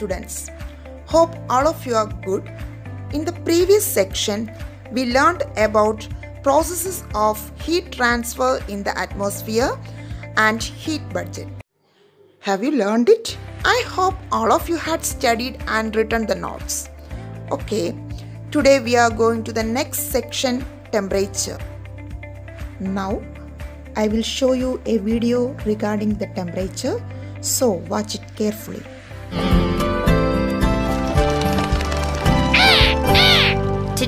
students. Hope all of you are good. In the previous section, we learned about processes of heat transfer in the atmosphere and heat budget. Have you learned it? I hope all of you had studied and written the notes. Okay, today we are going to the next section temperature. Now, I will show you a video regarding the temperature, so watch it carefully.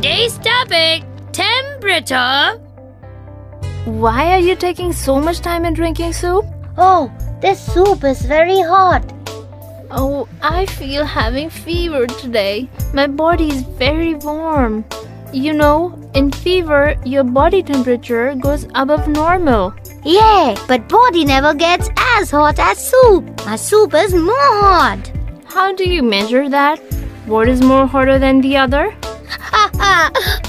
Today's topic temperature. Why are you taking so much time in drinking soup? Oh, this soup is very hot. Oh, I feel having fever today. My body is very warm. You know, in fever, your body temperature goes above normal. Yeah, but body never gets as hot as soup. My soup is more hot. How do you measure that? What is more hotter than the other? Ah,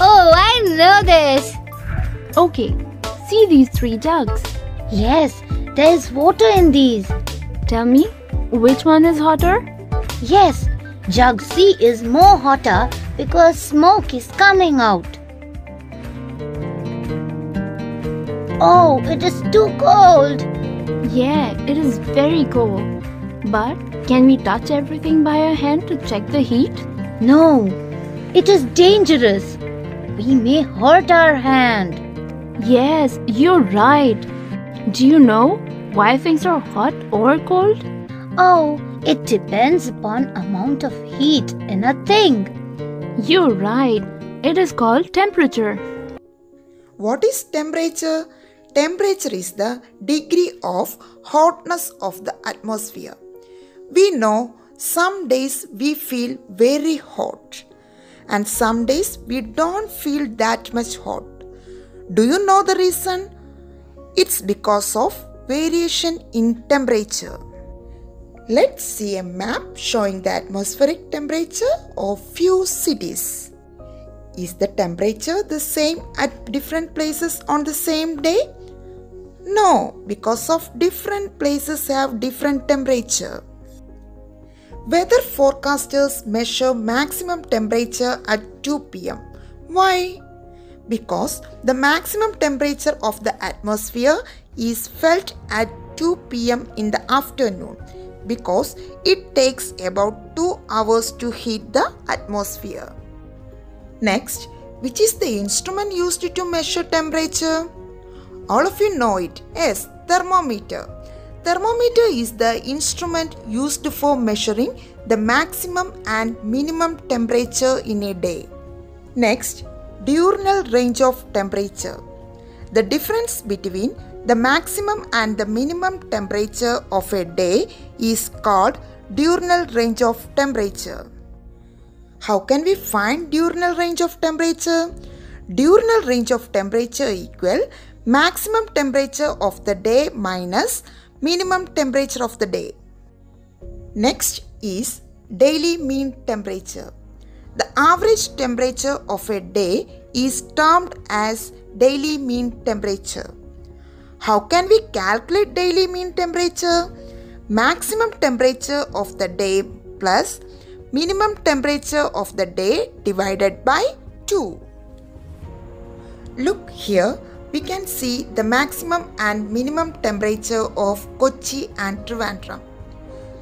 oh, I know this. Okay, see these three jugs. Yes, there is water in these. Tell me, which one is hotter? Yes, jug C is more hotter because smoke is coming out. Oh, it is too cold. Yeah, it is very cold. But can we touch everything by our hand to check the heat? No, it is dangerous. We may hurt our hand. Yes, you're right. Do you know why things are hot or cold? Oh, it depends upon amount of heat in a thing. You're right. It is called temperature. What is temperature? Temperature is the degree of hotness of the atmosphere. We know some days we feel very hot and some days we don't feel that much hot. Do you know the reason? It's because of variation in temperature. Let's see a map showing the atmospheric temperature of few cities. Is the temperature the same at different places on the same day? No, because of different places have different temperature. Weather forecasters measure maximum temperature at 2 pm. Why? Because the maximum temperature of the atmosphere is felt at 2 pm in the afternoon because it takes about 2 hours to heat the atmosphere. Next, which is the instrument used to measure temperature? All of you know it. Yes, thermometer. Thermometer is the instrument used for measuring the maximum and minimum temperature in a day. Next, diurnal range of temperature. The difference between the maximum and the minimum temperature of a day is called diurnal range of temperature. How can we find diurnal range of temperature? Diurnal range of temperature equal maximum temperature of the day minus minimum temperature of the day. Next is daily mean temperature. The average temperature of a day is termed as daily mean temperature. How can we calculate daily mean temperature? Maximum temperature of the day plus minimum temperature of the day divided by 2. Look here, we can see the maximum and minimum temperature of Kochi and Trivandrum.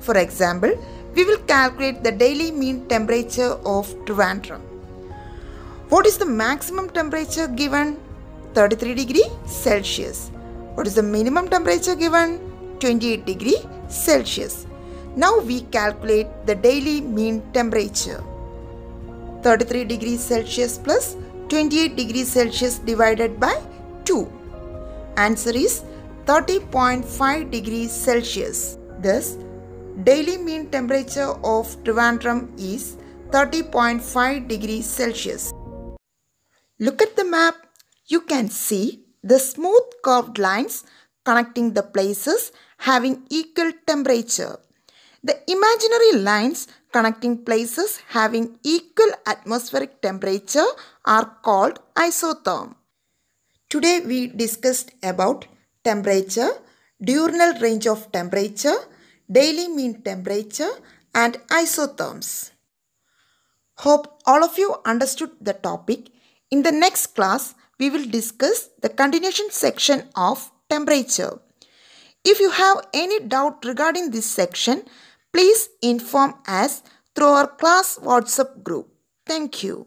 For example, we will calculate the daily mean temperature of Trivandrum. What is the maximum temperature given? 33 degree Celsius. What is the minimum temperature given? 28 degree Celsius. Now we calculate the daily mean temperature. 33 degrees Celsius plus 28 degrees Celsius divided by 2. Answer is 30.5 degrees Celsius. Thus, daily mean temperature of Trivandrum is 30.5 degrees Celsius. Look at the map. You can see the smooth curved lines connecting the places having equal temperature. The imaginary lines connecting places having equal atmospheric temperature are called isotherm. Today we discussed about temperature, diurnal range of temperature, daily mean temperature, and isotherms. Hope all of you understood the topic. In the next class, we will discuss the continuation section of temperature. If you have any doubt regarding this section, please inform us through our class WhatsApp group. Thank you.